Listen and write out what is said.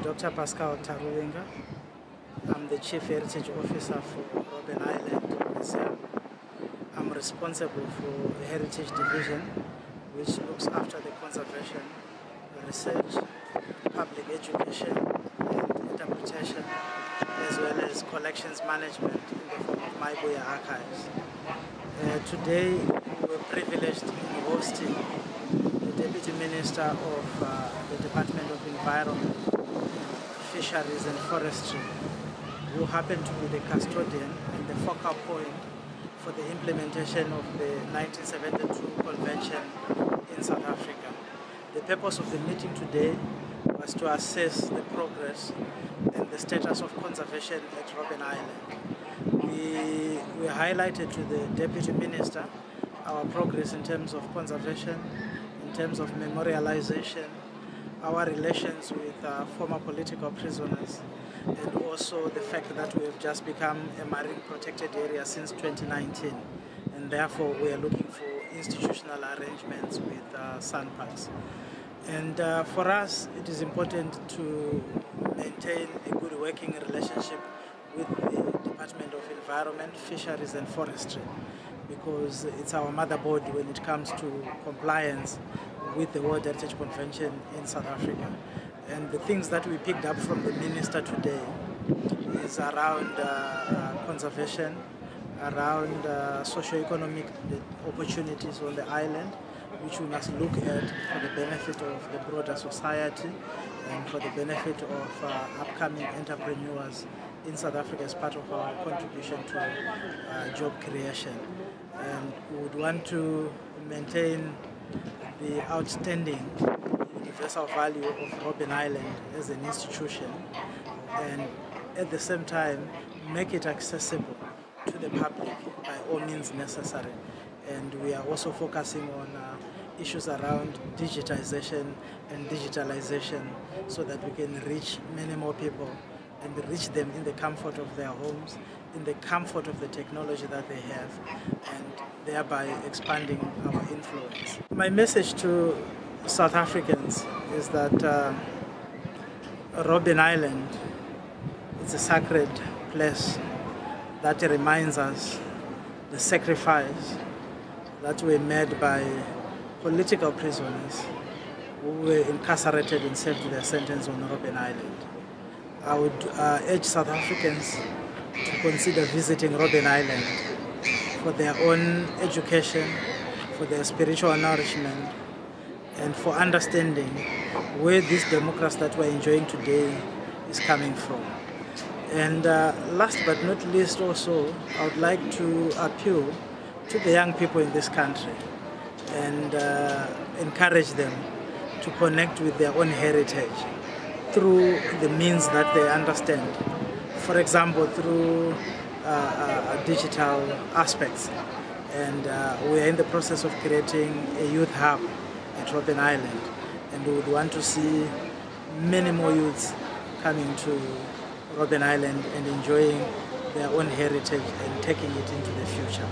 Dr. Pascal Taruvinga. I'm the Chief Heritage Officer for Robben Island. I'm responsible for the Heritage Division, which looks after the conservation, research, public education, and interpretation, as well as collections management in the form of Mayibuye Archives. Uh, today, we're privileged in hosting the Deputy Minister of uh, the Department of Environment, Fisheries and Forestry, who happen to be the custodian and the focal point for the implementation of the 1972 Convention in South Africa. The purpose of the meeting today was to assess the progress and the status of conservation at Robben Island. We, we highlighted to the Deputy Minister our progress in terms of conservation, in terms of memorialization, our relations with uh, former political prisoners, and also the fact that we have just become a marine protected area since 2019 and therefore we are looking for institutional arrangements with uh, SANParks. And uh, for us, it is important to maintain a good working relationship with the Department of Environment, Fisheries and Forestry because it's our motherboard when it comes to compliance with the World Heritage Convention in South Africa. And the things that we picked up from the minister today is around uh, uh, conservation, around uh, socio-economic opportunities on the island, which we must look at for the benefit of the broader society and for the benefit of uh, upcoming entrepreneurs in South Africa as part of our contribution to uh, job creation. And we would want to maintain the outstanding universal value of Robben Island as an institution and at the same time make it accessible to the public by all means necessary. And we are also focusing on uh, issues around digitization and digitalization so that we can reach many more people and reach them in the comfort of their homes, in the comfort of the technology that they have, and thereby expanding our influence. My message to South Africans is that uh, Robben Island is a sacred place that reminds us the sacrifice that were made by political prisoners who were incarcerated and served their sentence on Robben Island. I would uh, urge South Africans to consider visiting Robben Island for their own education, for their spiritual nourishment, and for understanding where this democracy that we're enjoying today is coming from. And uh, last but not least also, I would like to appeal to the young people in this country and uh, encourage them to connect with their own heritage through the means that they understand. For example, through uh, uh, digital aspects. And uh, we are in the process of creating a youth hub at Robben Island. And we would want to see many more youths coming to Robben Island and enjoying their own heritage and taking it into the future.